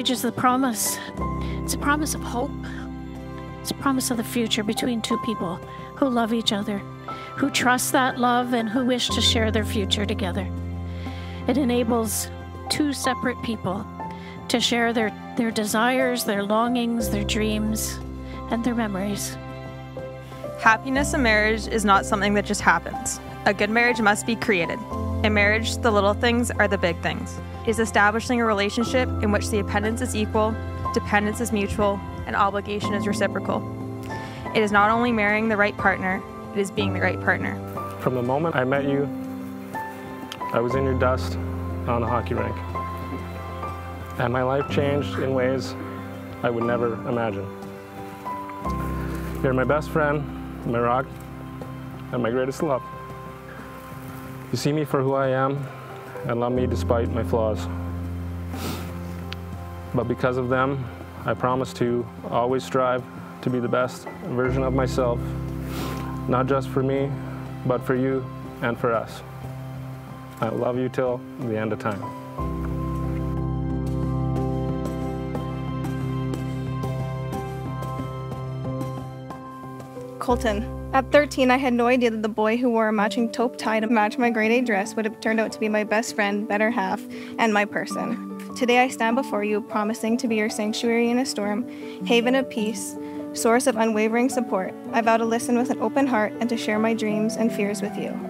Marriage is the promise. It's a promise of hope. It's a promise of the future between two people who love each other, who trust that love, and who wish to share their future together. It enables two separate people to share their, their desires, their longings, their dreams, and their memories. Happiness in marriage is not something that just happens. A good marriage must be created. In marriage, the little things are the big things. It is establishing a relationship in which the dependence is equal, dependence is mutual, and obligation is reciprocal. It is not only marrying the right partner, it is being the right partner. From the moment I met you, I was in your dust on a hockey rink. And my life changed in ways I would never imagine. You're my best friend, my rock, and my greatest love. You see me for who I am and love me despite my flaws. But because of them, I promise to always strive to be the best version of myself, not just for me, but for you and for us. I love you till the end of time. Colton. At 13, I had no idea that the boy who wore a matching taupe tie to match my grade A dress would have turned out to be my best friend, better half, and my person. Today I stand before you, promising to be your sanctuary in a storm, haven of peace, source of unwavering support. I vow to listen with an open heart and to share my dreams and fears with you.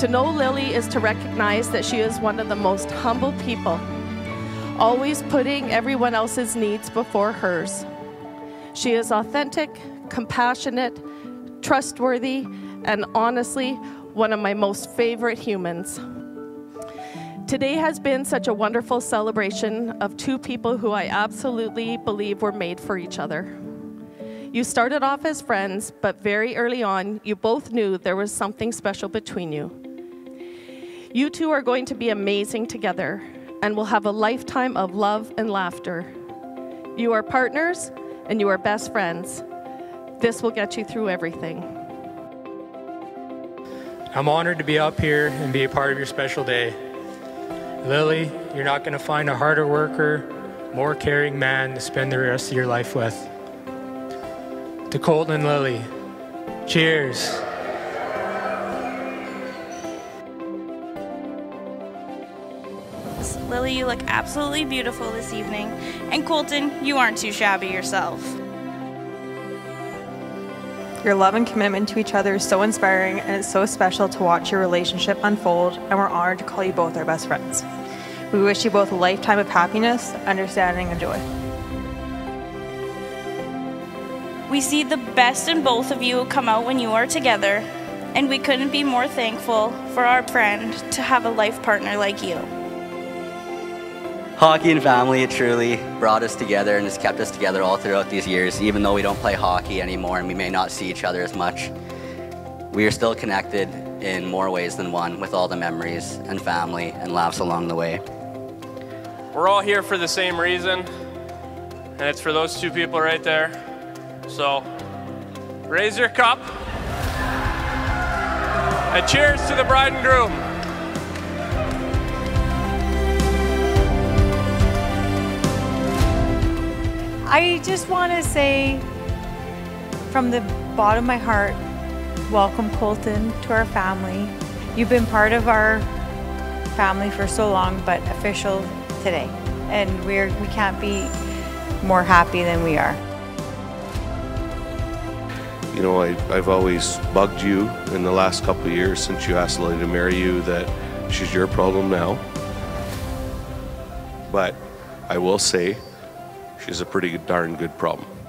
To know Lillie is to recognize that she is one of the most humble people, always putting everyone else's needs before hers. She is authentic, compassionate, trustworthy, and honestly, one of my most favorite humans. Today has been such a wonderful celebration of two people who I absolutely believe were made for each other. You started off as friends, but very early on, you both knew there was something special between you. You two are going to be amazing together and will have a lifetime of love and laughter. You are partners and you are best friends. This will get you through everything. I'm honored to be up here and be a part of your special day. Lillie, you're not going to find a harder worker, more caring man to spend the rest of your life with. To Colton and Lillie, cheers. Lillie, you look absolutely beautiful this evening. And Colton, you aren't too shabby yourself. Your love and commitment to each other is so inspiring and it's so special to watch your relationship unfold, and we're honored to call you both our best friends. We wish you both a lifetime of happiness, understanding, and joy. We see the best in both of you come out when you are together, and we couldn't be more thankful for our friend to have a life partner like you. Hockey and family truly brought us together and has kept us together all throughout these years, even though we don't play hockey anymore and we may not see each other as much. We are still connected in more ways than one with all the memories and family and laughs along the way. We're all here for the same reason, and it's for those two people right there. So raise your cup and cheers to the bride and groom. I just want to say from the bottom of my heart, welcome Colton to our family. You've been part of our family for so long, but official today. And we're, we can't be more happy than we are. you know, I, I've always bugged you in the last couple of years since you asked Lillie to marry you that she's your problem now. But I will say she's a pretty darn good problem.